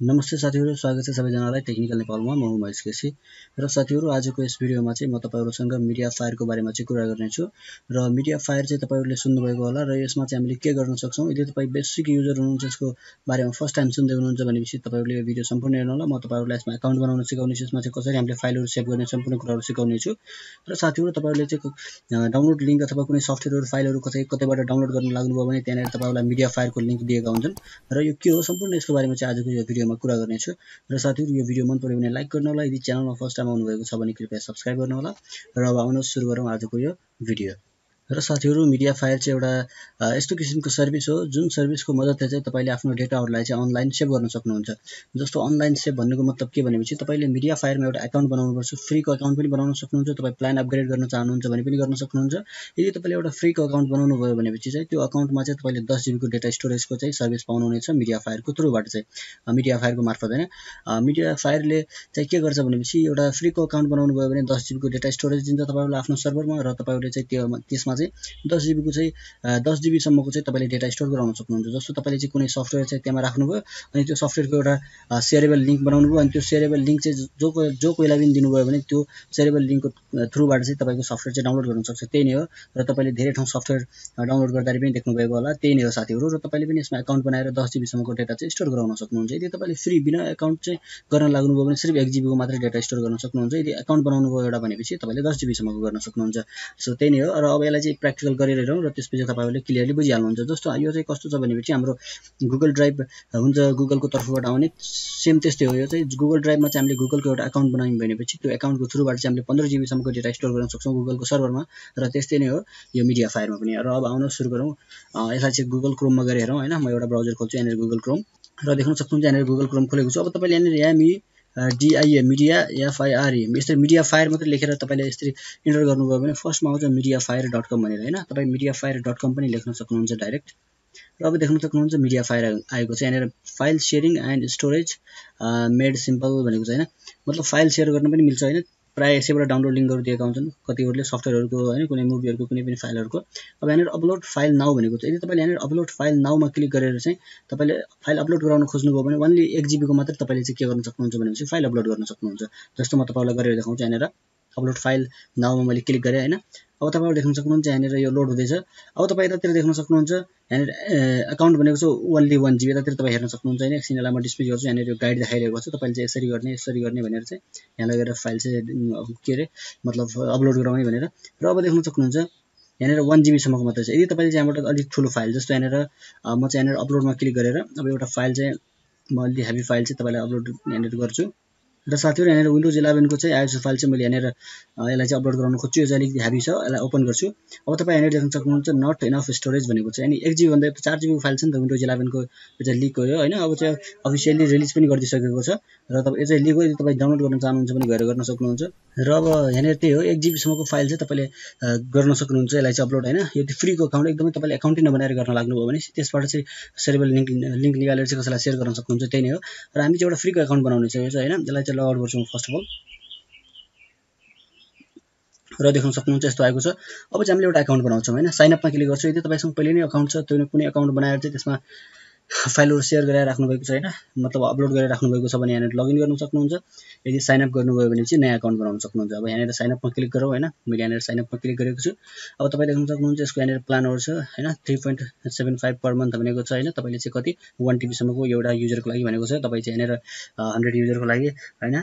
नमस्ते साथीहरू स्वागत छ सबैजनालाई टेक्निकल नेपालमा। म महेश केसी र साथीहरू आजको यस भिडियोमा चाहिँ म तपाईँहरूसँग मिडिया फायरको बारेमा चाहिँ कुरा गर्नेछु र मिडिया फायर चाहिँ तपाईँहरूले सुन्नुभएको होला र यसमा चाहिँ हामीले के गर्न सक्छौँ? यदि तपाईँ बेसिक युजर हुनुहुन्छ यसको बारेमा फर्स्ट टाइम सुन्दै हुनुहुन्छ भनेपछि तपाईँहरूले यो भिडियो सम्पूर्ण हेर्नु होला। म तपाईँहरूलाई यसमा एकाउन्ट बनाउन सिकाउने यसमा चाहिँ कसरी हामीले फाइलहरू सेभ गर्ने सम्पूर्ण कुराहरू सिकाउने छु र साथीहरू तपाईँहरूले चाहिँ डाउनलोड लिङ्क अथवा कुनै सफ्टवेयरहरू फाइलहरू कतै कतैबाट डाउनलोड गर्न लाग्नुभयो भने त्यहाँनिर तपाईँहरूलाई मिडिया फायरको लिङ्क दिएका हुन्छन्। र यो के हो? सम्पूर्ण यसको बारेमा चाहिँ आजको यो भिडियो भिडियोमा कुरा गर्नेछु। र साथीहरू यो भिडियो मन पऱ्यो भने लाइक गर्नु होला यदि च्यानलमा फर्स्ट टाइम आउनुभएको छ भने कृपया सब्सक्राइब गर्नु होला र अब आउनुहोस् सुरु गरौँ आजको यो भिडियो। र साथीहरू मिडिया फायर चाहिँ एउटा यस्तो किसिमको सर्भिस हो जुन सर्भिसको मद्दतले चाहिँ तपाईँले आफ्नो डेटाहरूलाई चाहिँ अनलाइन सेभ गर्न सक्नुहुन्छ। जस्तो अनलाइन सेभ भन्नुको मतलब के भनेपछि तपाईँले मिडिया फायरमा एउटा एकाउन्ट बनाउनुपर्छ फ्रीको एकाउन्ट पनि बनाउन सक्नुहुन्छ तपाईँ प्लान अपग्रेड गर्न चाहनुहुन्छ भने पनि गर्न सक्नुहुन्छ। यदि तपाईँले एउटा फ्रीको अकाउन्ट बनाउनु भयो भनेपछि चाहिँ त्यो अकाउन्टमा चाहिँ तपाईँले दस जिबीको डेटा स्टोरेजको चाहिँ सर्भिस पाउनुहुनेछ मिडिया फायरको थ्रुबाट चाहिँ। मिडिया फायरको मार्फत होइन? मिडिया फायरले चाहिँ के गर्छ भनेपछि एउटा फ्रीको अकाउन्ट बनाउनु भयो भने दस जिबीको डेटा स्टोरेज दिन्छ तपाईँहरूलाई आफ्नो सर्भरमा र तपाईँहरूले चाहिँ त्यो त्यसमा चाहिँ दस जिबीको चाहिँ दस जिबीसम्मको चाहिँ तपाईँले डेटा स्टोर गराउन सक्नुहुन्छ। जस्तो तपाईँले चाहिँ कुनै सफ्टवेयर चाहिँ त्यहाँ राख्नुभयो अनि त्यो सफ्टवेयरको एउटा सेयरेबल लिङ्क बनाउनु भयो अनि त्यो सेयरेबल लिङ्क चाहिँ जो जो कोहीलाई पनि दिनुभयो भने त्यो सेयरेबल लिङ्कको थ्रुबाट चाहिँ तपाईँको सफ्टवेयर चाहिँ डाउनलोड गर्न सक्छ। त्यही नै हो। र तपाईँले धेरै ठाउँ सफ्टवेयर डाउनलोड गर्दाखेरि पनि देख्नुभएको होला। त्यही नै हो साथीहरू। र तपाईँले पनि यसमा एकाउन्ट बनाएर दस जिबीसम्मको डेटा चाहिँ स्टोर गराउन सक्नुहुन्छ। यदि तपाईँले फ्री बिना एकाउन्ट चाहिँ गर्न लाग्नुभयो भने सिर्फ एक जिबीको मात्रै डेटा स्टोर गर्न सक्नुहुन्छ। यदि एकाउन्ट बनाउनु भयो एउटा भनेपछि तपाईँले दस जिबीसम्मको गर्न सक्नुहुन्छ। सो त्यही नै हो। र अब यसलाई प्र्याक्टिकल गरेर हेरौँ र त्यसपछि तपाईँहरूले क्लियरली बुझिहाल्नुहुन्छ। जस्तो यो चाहिँ कस्तो छ भनेपछि हाम्रो गुगल ड्राइभ हुन्छ गुगलको तर्फबाट आउने। सेम त्यस्तै हो। यो चाहिँ गुगल ड्राइभमा चाहिँ हामीले गुगलको एउटा एकाउन्ट बनायौँ भनेपछि त्यो एकाउन्टको थ्रुबाट चाहिँ हामीले पन्ध्र जिबीसम्मको डेटा स्टोर गर्न सक्छौँ गुगलको सर्भरमा र त्यस्तै नै हो यो मिडिया फायरमा पनि। र अब आउन सुरु गरौँ। यसलाई चाहिँ गुगल क्रोममा गएर हेरौँ होइन। म एउटा ब्राउजर खोल्छु यहाँनिर गुगल क्रोम र देख्न सक्नुहुन्छ यहाँनिर गुगल क्रोम खोलेको छु। अब तपाईँले यहाँनिर यामी डिआइए मिडिया एफआइआरई यसरी मिडिया फायर मात्रै लेखेर तपाईँले यसरी इन्टर गर्नुभयो भने फर्स्टमा आउँछ मिडिया फायर डट कम भनेर होइन? तपाईँ मिडिया फायर डट कम पनि लेख्न सक्नुहुन्छ डाइरेक्ट। र अब देख्न सक्नुहुन्छ मिडिया फायर आएको छ यहाँनिर file sharing and storage made simple भनेको छ होइन? मतलब फाइल सेयर गर्न पनि मिल्छ होइन? प्रायः यसैबाट डाउनलोड लिङ्कहरू दिएका हुन्छन्। कतिवटाले सफ्टवेयरहरूको होइन कुनै मुभीहरूको कुनै पनि फाइलहरूको। अब यहाँनिर अपलोड फाइल नाउ भनेको छ। यदि तपाईँले यहाँनिर अपलोड फाइल नाउमा क्लिक गरेर चाहिँ तपाईँले फाइल अपलोड गराउन खोज्नुभयो भने ओन्ली एक जिबीको मात्रै तपाईँले चाहिँ के गर्न सक्नुहुन्छ भनेपछि फाइल अपलोड गर्न सक्नुहुन्छ। जस्तो म तपाईँलाई गरेर देखाउँछु यहाँनिर। अपलोड फाइल नाउमा मैले क्लिक गरेँ होइन? अब तपाईँहरू देख्न सक्नुहुन्छ यहाँनिर यो लोड हुँदैछ। अब तपाईँ यतातिर देख्न सक्नुहुन्छ यहाँनिर एकाउन्ट भनेको छ ओन्ली वान जिबी यतातिर तपाईँ हेर्न सक्नुहुन्छ होइन? एकछिन यसलाई म डिस्प्ले गर्छु यहाँनिर यो गाइड देखाइरहेको छ। तपाईँले चाहिँ यसरी गर्ने यसरी गर्ने भनेर चाहिँ यहाँ लगेर फाइल चाहिँ के अरे मतलब अपलोड गराउने भनेर। र अब देख्न सक्नुहुन्छ यहाँनिर वान जिबीसम्मको मात्रै छ। यदि तपाईँले चाहिँ यहाँबाट अलिक ठुलो फाइल जस्तो यहाँनिर म चाहिँ यहाँनिर अपलोडमा क्लिक गरेर अब एउटा फाइल चाहिँ म अलि हेभी फाइल चाहिँ तपाईँलाई अपलोड यहाँनिर गर्छु। र साथीहरू यहाँनिर विन्डोज इलेभेनको चाहिँ आइएसओ फाइल चाहिँ मैले यहाँनिर यसलाई चाहिँ अपलोड गराउन खोज्छु। यो चाहिँ अलिकति हेभी छ यसलाई ओपन गर्छु। अब तपाईँ यहाँनिर देख्न सक्नुहुन्छ नट इनफ स्टोरेज भनेको चाहिँ। अनि एक भन्दा चार जिबीको फाइल छ नि त विन्डोज इलेभेनको यो चाहिँ लिक हो होइन? अब चाहिँ अफिसियली रिलिज पनि गरिदिइसकेको छ। र तपाईँ यो चाहिँ लिक हो यदि तपाईँ डाउनलोड गर्न चाहनुहुन्छ भने गएर गर्न सक्नुहुन्छ। र अब यहाँनिर त्यही हो एक जिबीसम्मको फाइल चाहिँ तपाईँले गर्न सक्नुहुन्छ यसलाई चाहिँ अपलोड होइन? यो फ्रीको अकाउन्ट एकदमै तपाईँले एकाउन्टै नबनाएर गर्न लाग्नुभयो भने त्यसबाट चाहिँ सेरेबल लिङ्क लिङ्क निकालेर चाहिँ कसैलाई सेयर गर्न सक्नुहुन्छ त्यही नै हो। र हामी चाहिँ एउटा फ्रीको एकाउन्ट बनाउने चाहिँ होइन? यसलाई चाहिँ लगआउट गर्छौँ फर्स्ट अफ अल र देख्न सक्नुहुन्छ यस्तो आएको छ। अब चाहिँ हामीले एउटा एकाउन्ट बनाउँछौँ होइन? साइनअपमा क्लिक गर्छु। यदि तपाईँसँग पहिले नै अकाउन्ट छ त्यो कुनै अकाउन्ट बनाएर चाहिँ त्यसमा फाइलहरू सेयर गरेर राख्नुभएको छ होइन? मतलब अपलोड गरेर राख्नुभएको छ भने यहाँनिर लगइन गर्नु सक्नुहुन्छ। यदि साइनअप गर्नुभयो भने चाहिँ नयाँ अकाउन्ट बनाउन सक्नुहुन्छ। अब यहाँनिर साइनअपमा क्लिक गरौँ होइन? मैले यहाँनिर साइनअपमा क्लिक गरेको छु। अब तपाईँ देख्न सक्नुहुन्छ यसको यहाँनिर प्लानहरू छ होइन? Three point seven five per month भनेको छ होइन? तपाईँले चाहिँ कति? वान टिबीसम्मको एउटा युजरको लागि भनेको छ। तपाईँ चाहिँ यहाँनिर हन्ड्रेड युजरको लागि होइन?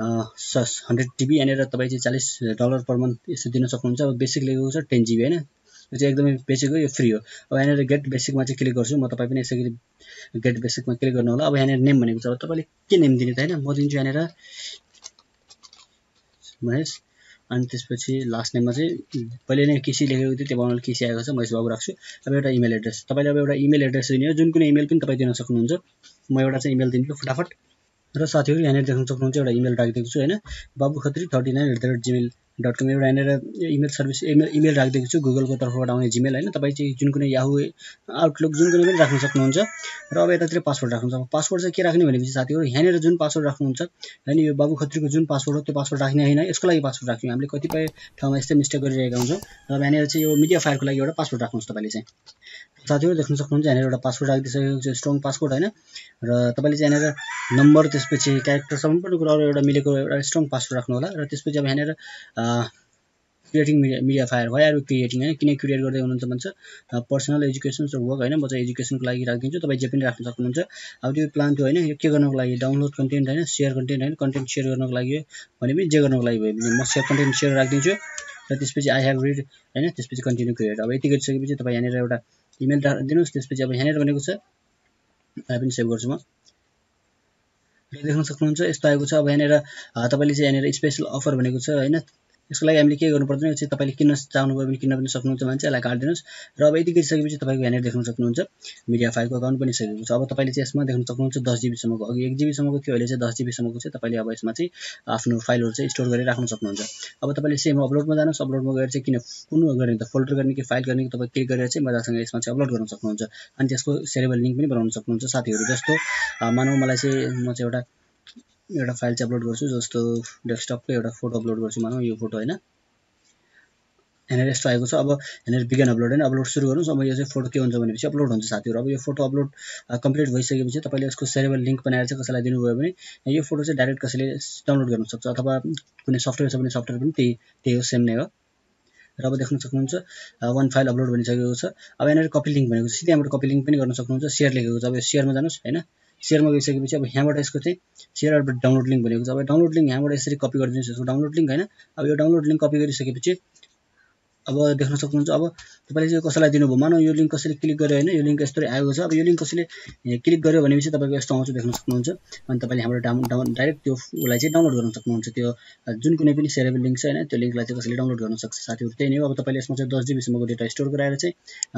हन्ड्रेड टिबी यहाँनिर तपाईँ चाहिँ चालिस डलर पर मन्थ यस्तो दिन सक्नुहुन्छ। अब बेसिक लेखेको छ टेन जिबी होइन? यो चाहिँ एकदमै बेसिक हो यो फ्री हो। अब यहाँनिर गेट बेसिकमा चाहिँ क्लिक गर्छु। म तपाईँ पनि यसरी गेट बेसिकमा क्लिक गर्नु होला। अब यहाँनिर नेम भनेको छ। अब तपाईँले के नेम दिने त होइन? म दिन्छु यहाँनिर। महेश। अनि त्यसपछि लास्ट नेममा चाहिँ पहिले नै केसी लेखेको थियो त्यो बनाउनु केसी आएको छ। महेश बाबु राख्छु। अब एउटा इमेल एड्रेस तपाईँले अब एउटा इमेल एड्रेस दिने हो। जुन कुनै इमेल पनि तपाईँ दिन सक्नुहुन्छ। म एउटा चाहिँ इमेल दिन्छु फटाफट। र साथीहरू यहाँनिर देख्न सक्नुहुन्छ एउटा इमेल राखिदिएको छु होइन? Babu Khatri thirty nine at the rate Gmail dot com एउटा यहाँनिर इमेल सर्भिस इमेल इमेल राखिदिएको छु गुगलको तर्फबाट आउने जिमेल होइन। तपाईँ चाहिँ जुन कुनै याहु आउटलुक जुन कुनै पनि राख्न सक्नुहुन्छ। र अब यतातिर पासवर्ड राख्नुहुन्छ। पासवर्ड चाहिँ के राख्ने भनेपछि साथीहरू यहाँनिर जुन पासवर्ड राख्नुहुन्छ होइन यो बाबु खत्रीको जुन पासवर्ड हो त्यो पासवर्ड राख्ने होइन। यसको लागि पासवर्ड राख्ने हामीले कतिपय ठाउँमा यस्तै मिस्टेक गरिरहेका हुन्छौँ। र यहाँनिर चाहिँ यो मिडिया फायरको लागि एउटा पासवर्ड राख्नुहोस् तपाईँले चाहिँ। साथीहरू देख्न सक्नुहुन्छ यहाँनिर एउटा पासवर्ड राखिदिइसकेको छ स्ट्रङ पासवर्ड होइन। र तपाईँले चाहिँ यहाँनिर नम्बर त्यसपछि क्यारेक्टर सम्पूर्ण कुराहरू एउटा मिलेको एउटा स्ट्रङ पासवर्ड राख्नु होला र त्यसपछि अब यहाँनिर creating media media fire why are creating होइन किन क्रिएट गर्दै हुनुहुन्छ भन्छ। पर्सनल एजुकेसन र वर्क होइन म चाहिँ एजुकेसनको लागि राखिदिन्छु तपाईँ जे पनि राख्न सक्नुहुन्छ। अब त्यो प्लान थियो होइन यो के गर्नको लागि डाउनलोड कन्टेन्ट होइन सेयर कन्टेन्ट होइन कन्टेन्ट सेयर गर्नको लागि भने पनि जे गर्नको लागि भयो भने म सेयर कन्टेन्ट सेयर राखिदिन्छु। र त्यसपछि आई हेभ रिड होइन त्यसपछि कन्टिन्यू क्रिएट अब यति गरिसकेपछि तपाईँ यहाँनिर एउटा इमेल दिनुहोस् त्यसपछि अब यहाँनिर भनेको छ पनि सेभ गर्छु म। देख्न सक्नुहुन्छ यस्तो आएको छ। अब यहाँनिर तपाईँले चाहिँ यहाँनिर स्पेसल अफर भनेको छ होइन यसको लागि हामीले के गर्नु पर्दैन चाहिँ तपाईँले किन्न चाहनुभयो भने किन्न पनि सक्नुहुन्छ भने चाहिँ यसलाई काटिदिनुहोस्। र अब यति गरिसकेपछि तपाईँको यहाँनिर देख्न सक्नुहुन्छ मिडिया फाइलको अकाउन्ट पनि सकेको छ। अब तपाईँले चाहिँ यसमा देख्न सक्नुहुन्छ दस जिबीसम्मको अघि एक जिबीसम्मको थियो अहिले चाहिँ दस जिबीसम्मको चाहिँ तपाईँले अब यसमा चाहिँ आफ्नो फाइलहरू चाहिँ स्टोर गरेर राख्न सक्नुहुन्छ। अब तपाईँले सेम अपलोडमा जानुहोस् अपलोडमा गएर चाहिँ किन कुन गर्ने त फोल्डर गर्ने कि फाइल गर्ने कि तपाईँ क्लिक गरेर चाहिँ मजासँग यसमा चाहिँ अपलोड गर्न सक्नुहुन्छ। अनि त्यसको सेरेबल लिङ्क पनि बनाउन सक्नुहुन्छ। साथीहरू जस्तो मानव मलाई चाहिँ म चाहिँ एउटा एउटा फाइल चाहिँ अपलोड गर्छु जस्तो डेस्कटपको एउटा फोटो अपलोड गर्छु मानौँ यो फोटो होइन। यहाँनिर यस्तो आएको छ अब यहाँनिर बिगन अपलोड होइन अपलोड सुरु गर्नुहोस् अब यो चाहिँ फोटो के हुन्छ भनेपछि अपलोड हुन्छ साथीहरू। अब यो फोटो अपलोड कम्प्लिट भइसकेपछि तपाईँले यसको सेरेबल लिङ्क बनाएर चाहिँ कसैलाई दिनुभयो भने यो फोटो चाहिँ डाइरेक्ट कसैले डाउनलोड गर्न सक्छ अथवा कुनै सफ्टवेयर छ भने सफ्टवेयर पनि त्यही त्यही हो सेम नै हो। र अब देख्न सक्नुहुन्छ वान फाइल अपलोड भनिसकेको छ। अब यहाँनिर कपी लिङ्क भनेको सिधै यहाँबाट कपी लिङ्क पनि गर्न सक्नुहुन्छ सेयर लेखेको छ। अब यो सेयरमा जानुहोस् होइन? सेयरमा गइसकेपछि अब यहाँबाट यसको चाहिँ सेयरबाट डाउनलोड लिङ्क भनेको छ। अब डाउनलोड लिङ्क यहाँबाट यसरी कपी गरिदिनुहोस् यसको डाउनलोड लिङ्क होइन? अब यो डाउनलोड लिङ्क कपी गरिसकेपछि अब देख्न सक्नुहुन्छ अब तपाईँले चाहिँ कसैलाई दिनुभयो? मानव यो लिङ्क कसैले क्लिक गर्यो होइन? यो लिङ्क यस्तो आएको छ। अब यो लिङ्क कसैले क्लिक गर्यो भनेपछि तपाईँको यस्तो आउँछ देख्न सक्नुहुन्छ। अनि तपाईँले हाम्रो डाउन डाउन डाइरेक्ट त्यो उसलाई चाहिँ डाउनलोड गर्न सक्नुहुन्छ। त्यो जुन कुनै पनि सेरेबल लिङ्क छ होइन त्यो लिङ्कलाई चाहिँ कसैले डाउनलोड गर्न सक्छ। साथीहरू त्यही नै हो। अब तपाईँले यसमा चाहिँ दस जिबीसम्मको डेटा स्टोर गराएर चाहिँ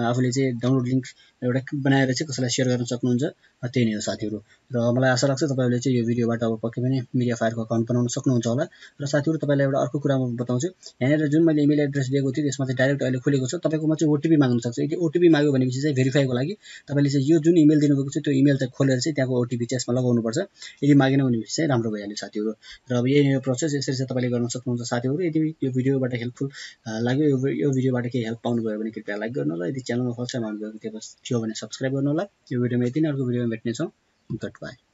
आफूले चाहिँ डाउनलोड लिङ्क एउटा बनाएर चाहिँ कसैलाई सेयर गर्न सक्नुहुन्छ। त्यही नै हो साथीहरू। र मलाई आशा लाग्छ तपाईँहरूले चाहिँ यो भिडियोबाट अब पक्कै पनि मिडिया फायरको अकाउन्ट बनाउन सक्नुहुन्छ होला। र साथीहरू तपाईँलाई एउटा अर्को कुरा म बताउँछु। यहाँनिर जुन मैले इमेल एड्रेस दिएको थिएँ त्यसमा चाहिँ डाइरेक्ट अहिले खुलेको छ। तपाईँकोमा चाहिँ ओटिपी माग्न सक्छ। यदि ओटिपी माग्यो भनेपछि चाहिँ भेरिफाईको लागि तपाईँले चाहिँ यो जुन इमेल दिनुभएको छ त्यो इमेल चाहिँ खोलेर चाहिँ त्यहाँको ओटिपी चाहिँ यसमा लगाउनुपर्छ। यदि मागेन भनेपछि चाहिँ राम्रो भइहाल्यो साथीहरू। र अब यही प्रोसेस यसरी चाहिँ तपाईँले गर्न सक्नुहुन्छ साथीहरू। यदि यो भिडियोबाट हेल्पफुल लाग्यो यो यो भिडियोबाट केही हेल्प पाउनुभयो भने कृपया लाइक गर्नु होला। यदि च्यानलमा फर्स्ट टाइम आउनुभएको थियो भने सब्सक्राइब गर्नु होला। यो भिडियोमा यति नै अर्को भिडियोमा भेट्नेछौँ। Good by.